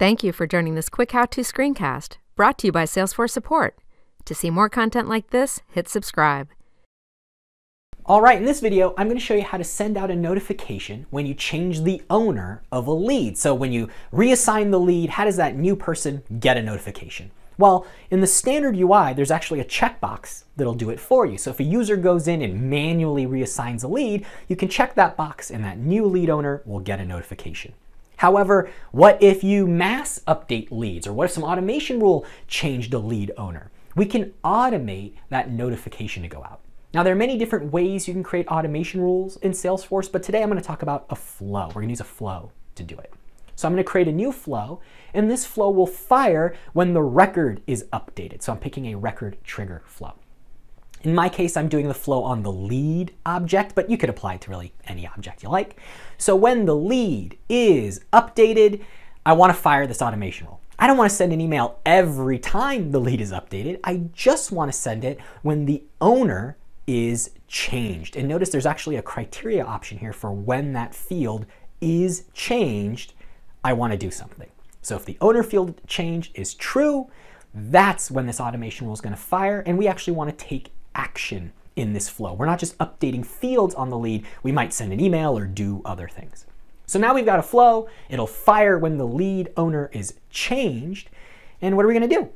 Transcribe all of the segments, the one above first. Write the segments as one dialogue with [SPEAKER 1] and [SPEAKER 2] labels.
[SPEAKER 1] Thank you for joining this quick how-to screencast brought to you by Salesforce Support. To see more content like this, hit subscribe.
[SPEAKER 2] All right, in this video, I'm going to show you how to send out a notification when you change the owner of a lead. So when you reassign the lead, how does that new person get a notification? Well, in the standard UI, there's actually a checkbox that'll do it for you. So if a user goes in and manually reassigns a lead, you can check that box and that new lead owner will get a notification. However, what if you mass update leads or what if some automation rule changed a lead owner? We can automate that notification to go out. Now, there are many different ways you can create automation rules in Salesforce, but today I'm going to talk about a flow. We're going to use a flow to do it. So I'm going to create a new flow, and this flow will fire when the record is updated. So I'm picking a record trigger flow. In my case, I'm doing the flow on the lead object, but you could apply it to really any object you like. So when the lead is updated, I want to fire this automation rule. I don't want to send an email every time the lead is updated. I just want to send it when the owner is changed. And notice there's actually a criteria option here for when that field is changed, I want to do something. So if the owner field change is true, that's when this automation rule is going to fire, and we actually want to take action in this flow. We're not just updating fields on the lead, we might send an email or do other things. So now we've got a flow, it'll fire when the lead owner is changed, and what are we going to do?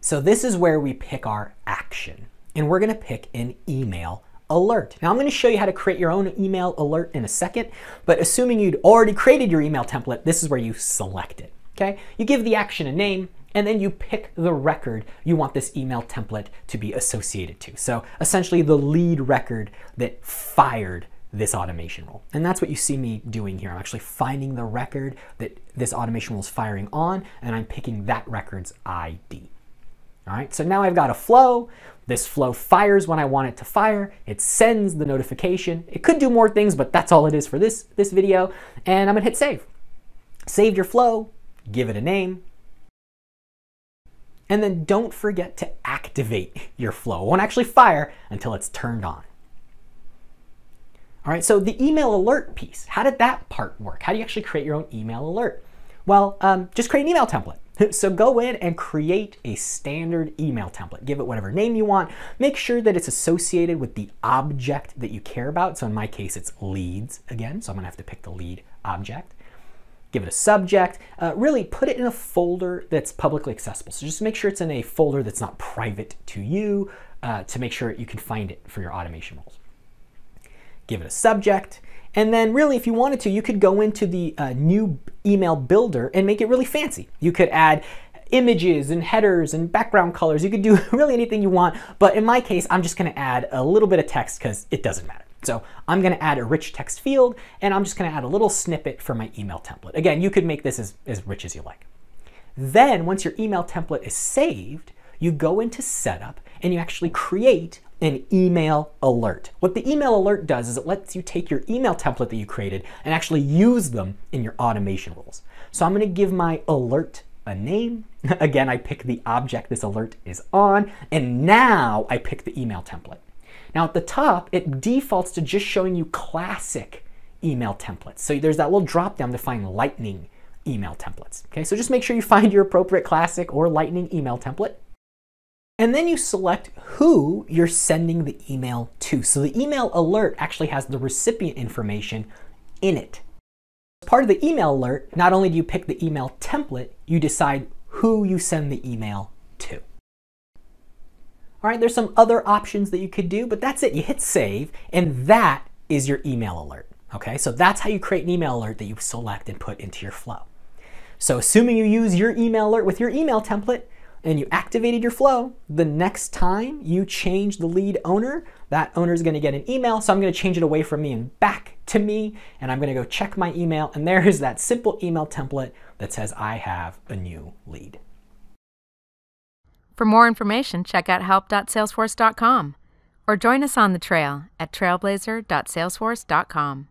[SPEAKER 2] So this is where we pick our action and we're going to pick an email alert. Now I'm going to show you how to create your own email alert in a second, but assuming you'd already created your email template, this is where you select it. Okay? You give the action a name, and then you pick the record you want this email template to be associated to. So essentially the lead record that fired this automation rule. And that's what you see me doing here. I'm actually finding the record that this automation rule is firing on, and I'm picking that record's ID. All right, so now I've got a flow. This flow fires when I want it to fire. It sends the notification. It could do more things, but that's all it is for this, this video. And I'm gonna hit save. Save your flow, give it a name, and then don't forget to activate your flow. It won't actually fire until it's turned on. All right, so the email alert piece, how did that part work? How do you actually create your own email alert? Well, um, just create an email template. So go in and create a standard email template. Give it whatever name you want. Make sure that it's associated with the object that you care about. So in my case, it's leads again. So I'm gonna have to pick the lead object. Give it a subject. Uh, really put it in a folder that's publicly accessible. So just make sure it's in a folder that's not private to you uh, to make sure you can find it for your automation rules. Give it a subject. And then really, if you wanted to, you could go into the uh, new email builder and make it really fancy. You could add images and headers and background colors. You could do really anything you want. But in my case, I'm just gonna add a little bit of text because it doesn't matter. So I'm gonna add a rich text field and I'm just gonna add a little snippet for my email template. Again, you could make this as, as rich as you like. Then once your email template is saved, you go into setup and you actually create an email alert. What the email alert does is it lets you take your email template that you created and actually use them in your automation rules. So I'm gonna give my alert a name. Again, I pick the object this alert is on, and now I pick the email template. Now at the top, it defaults to just showing you classic email templates. So there's that little drop down to find lightning email templates. Okay, so just make sure you find your appropriate classic or lightning email template. And then you select who you're sending the email to. So the email alert actually has the recipient information in it. As part of the email alert, not only do you pick the email template, you decide who you send the email to. All right, there's some other options that you could do, but that's it. You hit save, and that is your email alert. Okay, so that's how you create an email alert that you select and put into your flow. So assuming you use your email alert with your email template, and you activated your flow, the next time you change the lead owner, that owner is gonna get an email. So I'm gonna change it away from me and back to me, and I'm gonna go check my email, and there is that simple email template that says I have a new lead.
[SPEAKER 1] For more information, check out help.salesforce.com or join us on the trail at trailblazer.salesforce.com.